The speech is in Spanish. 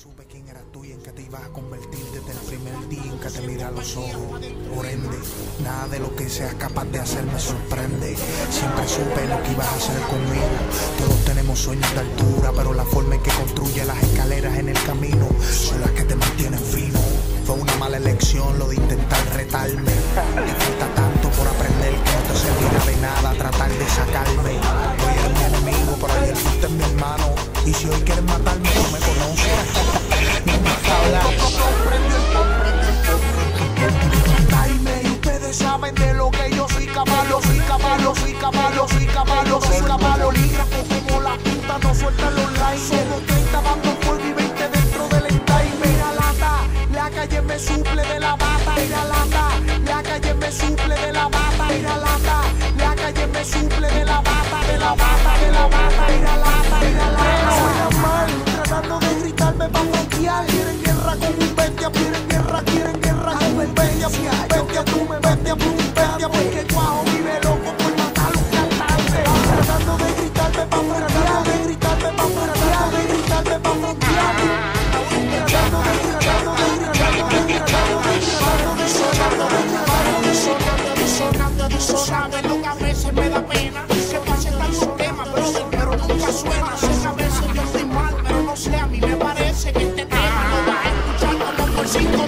supe quién eras tú y en qué te ibas a convertir desde el primer día en que te miré a los ojos. Por ende, nada de lo que seas capaz de hacer me sorprende. Siempre supe lo que ibas a hacer conmigo. Todos tenemos sueños de altura, pero la forma en que construye las escaleras en el camino son las que te mantienen fino. Fue una mala elección lo de intentar retarme. Te falta tanto por aprender que no te servirá de nada tratar de sacarme. Hoy eres mi enemigo, pero ayer fuiste mi hermano. Y si hoy quieres matarme, sueltan los likes. Somos 30 bandos por y 20 dentro del entai. Mira lata, la calle me suple de la bata. Mira lata, la calle me suple de la bata. Mira lata, la calle me suple de la bata, de la bata, de la bata. Mira lata, mira lata. Washington.